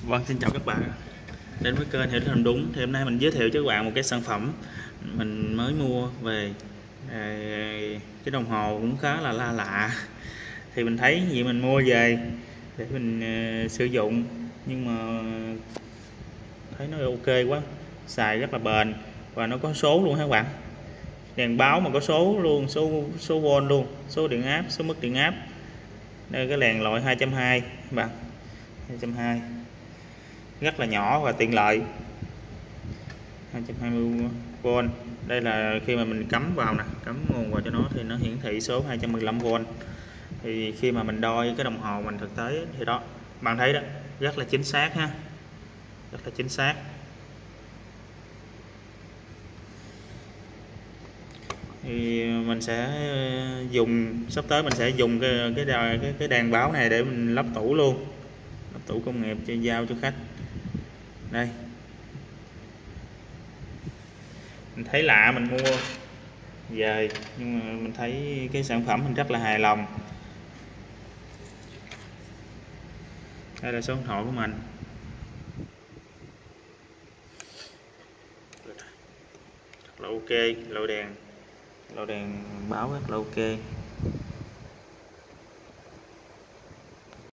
Vâng, xin chào các bạn. Đến với kênh Hiểu Thành Đúng. Thì hôm nay mình giới thiệu cho các bạn một cái sản phẩm Mình mới mua về. Ờ, cái đồng hồ cũng khá là la lạ. Thì mình thấy gì mình mua về Để mình uh, sử dụng. Nhưng mà Thấy nó ok quá Xài rất là bền Và nó có số luôn các bạn? Đèn báo mà có số luôn Số số volt luôn Số điện áp, số mức điện áp. Đây cái đèn loại 220 các bạn. 220 rất là nhỏ và tiện lợi. 220V đây là khi mà mình cắm vào nè cắm nguồn vào cho nó thì nó hiển thị số 215V thì khi mà mình đo cái đồng hồ mình thực tế thì đó bạn thấy đó rất là chính xác ha. Rất là chính xác. Thì mình sẽ dùng sắp tới mình sẽ dùng cái cái cái, cái đèn báo này để mình lắp tủ luôn. Lắp tủ công nghiệp cho giao cho khách đây. Mình thấy lạ mình mua về, nhưng mà mình thấy cái sản phẩm mình rất là hài lòng. Đây là số điện thoại của mình. Rất là ok, lô đèn. Lô đèn báo rất là ok.